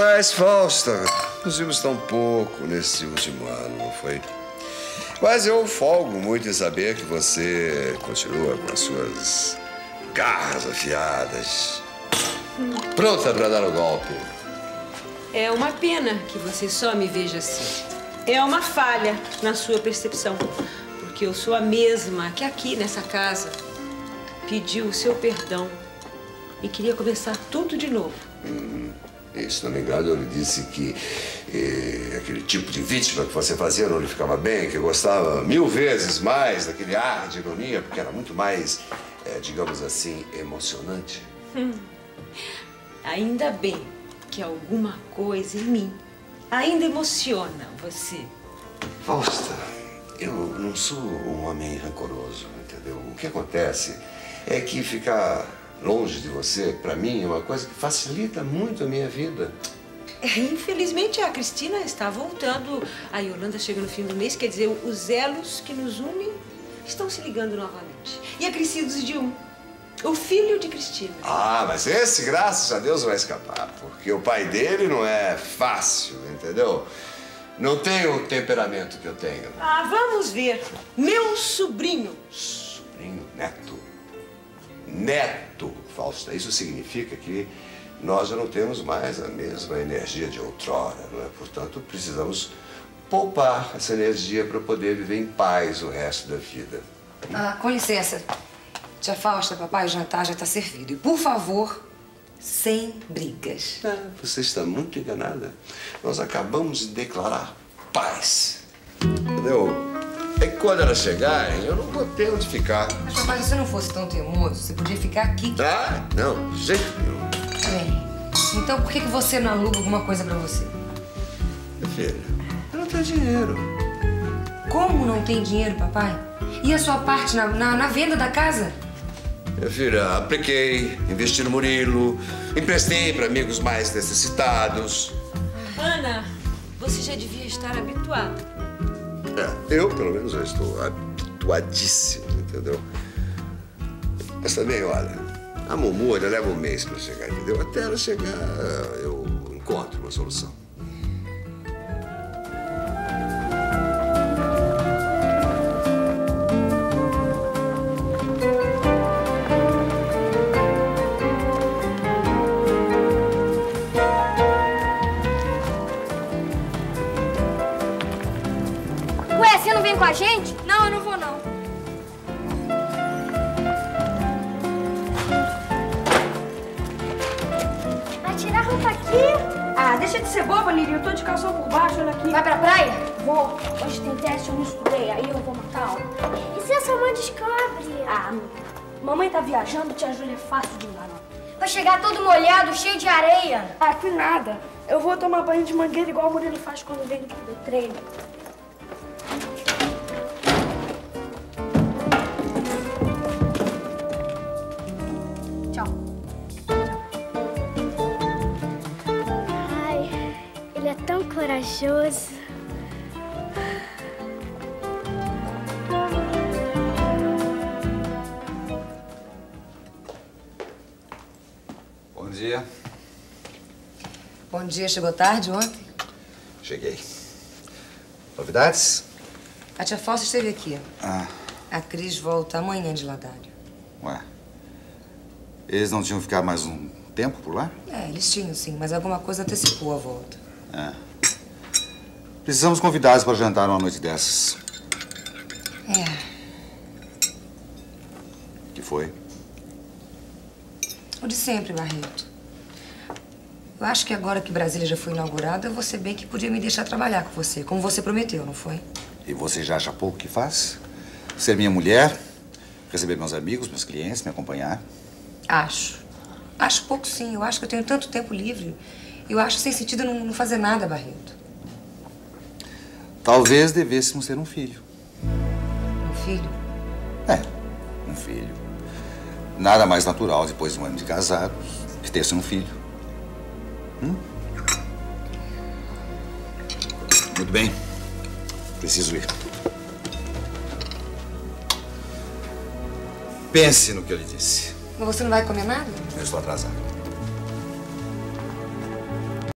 Mas, Fausta, nos vimos tão pouco nesse último ano, não foi? Mas eu folgo muito em saber que você continua com as suas garras afiadas. Pronta para dar o golpe. É uma pena que você só me veja assim. É uma falha na sua percepção. Porque eu sou a mesma que aqui nessa casa pediu o seu perdão e queria começar tudo de novo. Hum, se não me engano, eu lhe disse que eh, aquele tipo de vítima que você fazia não lhe ficava bem, que gostava mil vezes mais daquele ar de ironia, porque era muito mais, eh, digamos assim, emocionante. Hum. Ainda bem que alguma coisa em mim ainda emociona você. Fausta, eu não sou um homem rancoroso, entendeu? O que acontece é que ficar longe de você, para mim, é uma coisa que facilita muito a minha vida. É, infelizmente, a Cristina está voltando. A Yolanda chega no fim do mês, quer dizer, os elos que nos unem estão se ligando novamente. E preciso de um. O filho de Cristina. Ah, mas esse, graças a Deus, vai escapar. Porque o pai dele não é fácil, entendeu? Não tem o temperamento que eu tenho. Ah, vamos ver. Meu sobrinho. Sobrinho? Neto? Neto, Fausta. Isso significa que nós já não temos mais a mesma energia de outrora, não é? Portanto, precisamos poupar essa energia para poder viver em paz o resto da vida. Ah, com licença. Tia Fausta, papai, o jantar já está servido. E, por favor, sem brigas. Ah, você está muito enganada. Nós acabamos de declarar paz. Entendeu? É que quando elas chegarem, eu não vou ter onde ficar. Mas, papai, se você não fosse tão teimoso, você podia ficar aqui. Ah, não, de jeito nenhum. Bem, então por que, que você não aluga alguma coisa pra você? Minha filha, eu não tenho dinheiro. Como não tem dinheiro, papai? E a sua parte na, na, na venda da casa? Minha filha, apliquei, investi no Murilo, emprestei para amigos mais necessitados. Ana, você já devia estar habituada. É, eu, pelo menos, já estou habituadíssimo, entendeu? Mas também, olha, a Mumu, ela leva um mês para chegar, entendeu? Até ela chegar, eu encontro uma solução. Ué, você não vem com a gente? Não, eu não vou não. Vai tirar a roupa aqui? Ah, deixa de ser boba, Lili. Eu tô de calção por baixo, olha aqui. Vai pra praia? Vou. Hoje tem teste, eu não estudei. Aí eu vou matar aula. E se a sua mãe descobre? Ah, mamãe tá viajando, tia Júlia é fácil de enganar. Vai chegar todo molhado, cheio de areia. Ah, que nada. Eu vou tomar banho de mangueira igual o Murilo faz quando vem do treino. Corajoso. Bom dia. Bom dia, chegou tarde ontem? Cheguei. Novidades? A tia Fausta esteve aqui. Ah, A Cris volta amanhã de Ladário. ué. Eles não tinham que ficar mais um tempo por lá? É, eles tinham sim, mas alguma coisa antecipou a volta. É. Precisamos convidá-los para jantar uma noite dessas. É, que foi? o de sempre, Barreto. Eu acho que agora que Brasília já foi inaugurada, você bem que podia me deixar trabalhar com você, como você prometeu, não foi? E você já acha pouco que faz? Ser minha mulher, receber meus amigos, meus clientes, me acompanhar. Acho. Acho pouco sim. Eu acho que eu tenho tanto tempo livre. Eu acho sem sentido não, não fazer nada, Barreto. Talvez devêssemos ter um filho. Um filho? É, um filho. Nada mais natural depois de um ano de casados que ter-se um filho. Hum? Muito bem. Preciso ir. Pense no que eu lhe disse. Você não vai comer nada? Eu estou atrasado.